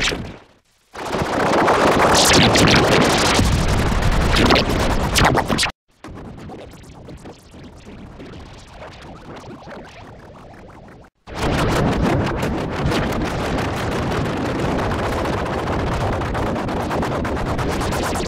television. Let's go.